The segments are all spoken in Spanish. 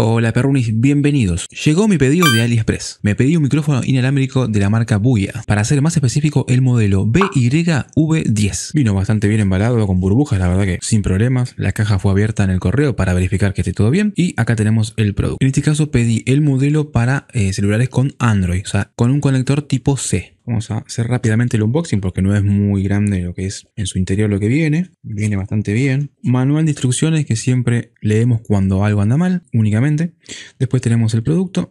Hola perrunis, bienvenidos. Llegó mi pedido de AliExpress. Me pedí un micrófono inalámbrico de la marca Buya. Para ser más específico, el modelo BYV10. Vino bastante bien embalado con burbujas, la verdad que sin problemas. La caja fue abierta en el correo para verificar que esté todo bien. Y acá tenemos el producto. En este caso pedí el modelo para eh, celulares con Android, o sea, con un conector tipo C. Vamos a hacer rápidamente el unboxing porque no es muy grande lo que es en su interior lo que viene. Viene bastante bien. Manual de instrucciones que siempre leemos cuando algo anda mal, únicamente. Después tenemos el producto.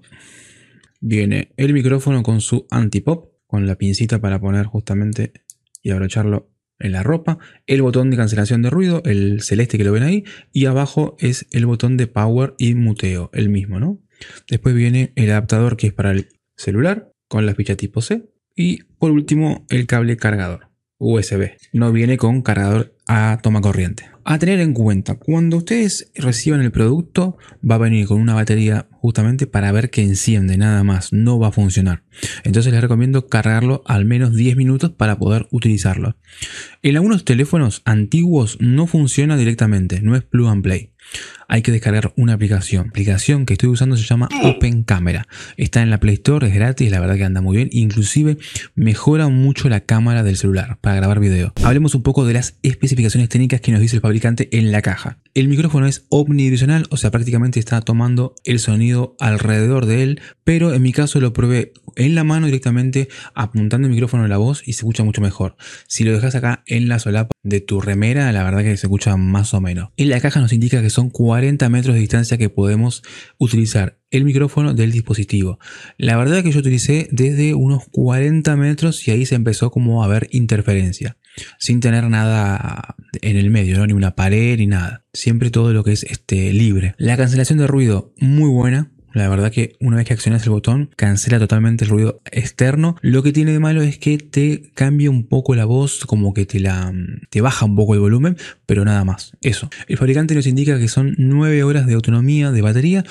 Viene el micrófono con su anti-pop, con la pincita para poner justamente y abrocharlo en la ropa, el botón de cancelación de ruido, el celeste que lo ven ahí, y abajo es el botón de power y muteo, el mismo, ¿no? Después viene el adaptador que es para el celular, con la ficha tipo C, y por último, el cable cargador USB. No viene con cargador a toma corriente. A tener en cuenta, cuando ustedes reciban el producto, va a venir con una batería justamente para ver que enciende, nada más, no va a funcionar. Entonces les recomiendo cargarlo al menos 10 minutos para poder utilizarlo. En algunos teléfonos antiguos no funciona directamente, no es plug and play hay que descargar una aplicación. La aplicación que estoy usando se llama Open Camera. Está en la Play Store, es gratis, la verdad que anda muy bien. Inclusive mejora mucho la cámara del celular para grabar video. Hablemos un poco de las especificaciones técnicas que nos dice el fabricante en la caja. El micrófono es omnidireccional, o sea, prácticamente está tomando el sonido alrededor de él, pero en mi caso lo probé en la mano directamente apuntando el micrófono en la voz y se escucha mucho mejor. Si lo dejas acá en la solapa de tu remera, la verdad que se escucha más o menos. En la caja nos indica que son 40 metros de distancia que podemos utilizar el micrófono del dispositivo. La verdad que yo utilicé desde unos 40 metros y ahí se empezó como a ver interferencia, sin tener nada en el medio, ni una pared ni nada. Siempre todo lo que es este, libre. La cancelación de ruido muy buena, la verdad que una vez que accionas el botón, cancela totalmente el ruido externo. Lo que tiene de malo es que te cambia un poco la voz, como que te la te baja un poco el volumen, pero nada más. Eso. El fabricante nos indica que son 9 horas de autonomía de batería.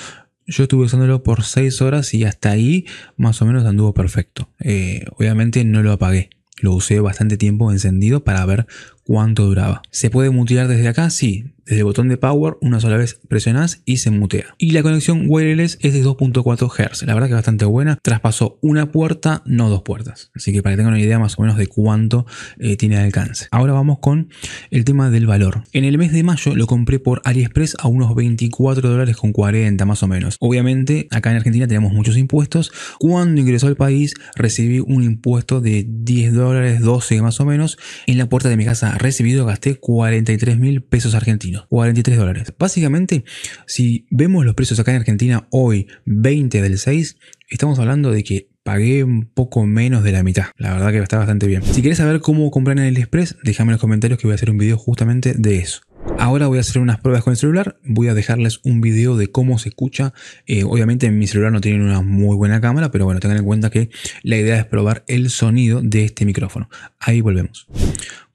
Yo estuve usándolo por 6 horas y hasta ahí más o menos anduvo perfecto. Eh, obviamente no lo apagué. Lo usé bastante tiempo encendido para ver cuánto duraba. ¿Se puede mutear desde acá? Sí, desde el botón de power, una sola vez presionas y se mutea. Y la conexión wireless es de 2.4 Hz. La verdad que es bastante buena. Traspasó una puerta, no dos puertas. Así que para que tengan una idea más o menos de cuánto eh, tiene alcance. Ahora vamos con el tema del valor. En el mes de mayo lo compré por AliExpress a unos 24 dólares con 40 más o menos. Obviamente acá en Argentina tenemos muchos impuestos. Cuando ingresó al país recibí un impuesto de 10 dólares, 12 más o menos. En la puerta de mi casa recibido gasté 43 mil pesos argentinos. 43 dólares. Básicamente, si vemos los precios acá en Argentina hoy, 20 del 6, estamos hablando de que pagué un poco menos de la mitad. La verdad que está bastante bien. Si quieres saber cómo comprar en el Express, déjame en los comentarios que voy a hacer un video justamente de eso. Ahora voy a hacer unas pruebas con el celular, voy a dejarles un video de cómo se escucha. Eh, obviamente en mi celular no tiene una muy buena cámara, pero bueno, tengan en cuenta que la idea es probar el sonido de este micrófono. Ahí volvemos.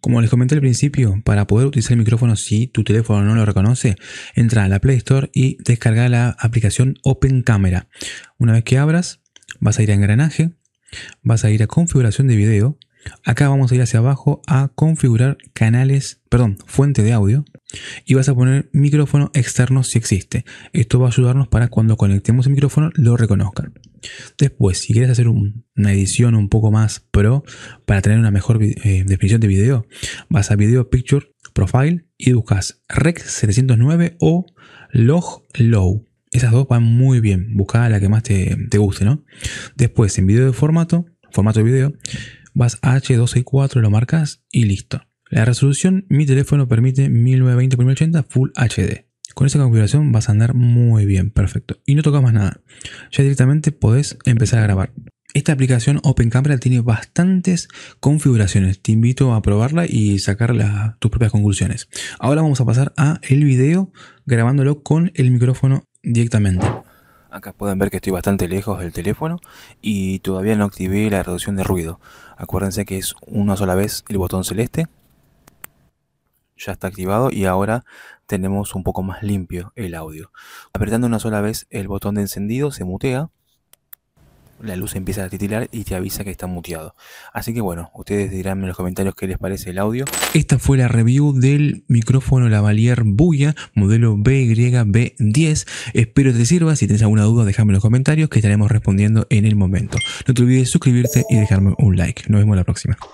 Como les comenté al principio, para poder utilizar el micrófono si tu teléfono no lo reconoce, entra a la Play Store y descarga la aplicación Open Camera. Una vez que abras, vas a ir a engranaje, vas a ir a configuración de video. Acá vamos a ir hacia abajo a configurar canales, perdón, fuente de audio y vas a poner micrófono externo si existe. Esto va a ayudarnos para cuando conectemos el micrófono lo reconozcan. Después, si quieres hacer una edición un poco más pro para tener una mejor eh, definición de video, vas a Video Picture Profile y buscas Rec 709 o Log Low. Esas dos van muy bien. Busca la que más te, te guste, ¿no? Después, en video de formato, formato de video, vas a H264, lo marcas y listo. La resolución, mi teléfono permite 1920x1080 Full HD. Con esa configuración vas a andar muy bien, perfecto. Y no tocas más nada. Ya directamente podés empezar a grabar. Esta aplicación Open Camera tiene bastantes configuraciones. Te invito a probarla y sacar tus propias conclusiones. Ahora vamos a pasar a el video grabándolo con el micrófono directamente. Acá pueden ver que estoy bastante lejos del teléfono y todavía no activé la reducción de ruido. Acuérdense que es una sola vez el botón celeste ya está activado y ahora tenemos un poco más limpio el audio. Apretando una sola vez el botón de encendido se mutea. la luz empieza a titilar y te avisa que está muteado. Así que bueno, ustedes dirán en los comentarios qué les parece el audio. Esta fue la review del micrófono Lavalier Buya, modelo BYB10. Espero te sirva. Si tienes alguna duda, déjame en los comentarios que estaremos respondiendo en el momento. No te olvides suscribirte y dejarme un like. Nos vemos la próxima.